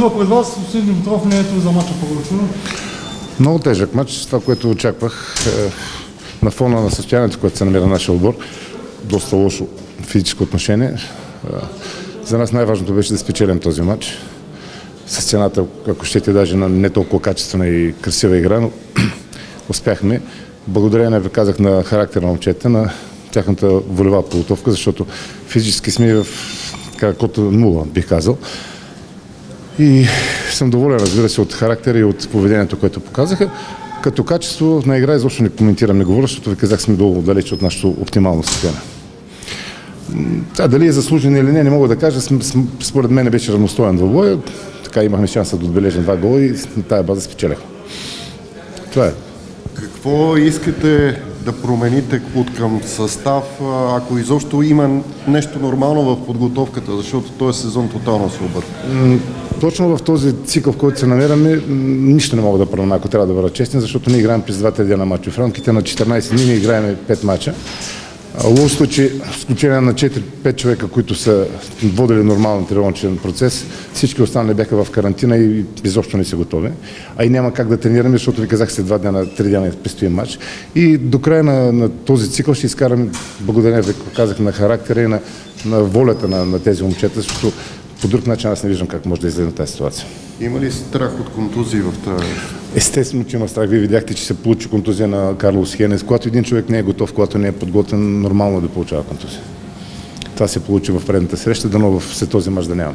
Димитров пред вас, господин Димитров, мнението за мача по Много тежък матч, това, което очаквах е, на фона на състоянието, което се намира нашия отбор. Доста лошо физическо отношение. Е, за нас най-важното беше да спечелим този матч. С цената, ако щете, даже на не толкова качествена и красива игра, но успяхме. Благодарение, ви казах, на характера на момчета, на тяхната волева подготовка, защото физически сме в кота нула, бих казал. И съм доволен, разбира се, от характера и от поведението, което показаха. Като качество на игра изобщо не коментирам, не говоря, защото ви казах, сме долу далече от нашето оптимално състояние. А, дали е заслужен или не, не мога да кажа. Според мен беше равностоен двобой. Така имахме шанса да отбележим два гола и на тази база спечеляхме. Това е. Какво искате да промените от към състав, ако изобщо има нещо нормално в подготовката, защото този сезон тотално се обърка? Точно в този цикъл, в който се намираме, нищо не мога да променя, ако трябва да бъда честен, защото ние играем през 2-3 дена матчи. В рамките на 14 дни ние играем 5 мача. Лошото, че в изключение на 4-5 човека, които са водили нормален тренировъчен процес, всички останали бяха в карантина и изобщо не са готови. А и няма как да тренираме, защото ви казах след два дена, три дена предстои матч. И до края на, на този цикъл ще изкараме, благодарение, казах, на характера и на, на волята на, на тези момчета, защото по друг начин аз не виждам как може да излезе тази ситуация. Има ли страх от контузии в тази? Естествено, че има страх. Вие видяхте, че се получи контузия на Карлос Хенес. Когато един човек не е готов, когато не е подготвен, нормално е да получава контузия. Това се получи в предната среща, дано в след този мач да няма.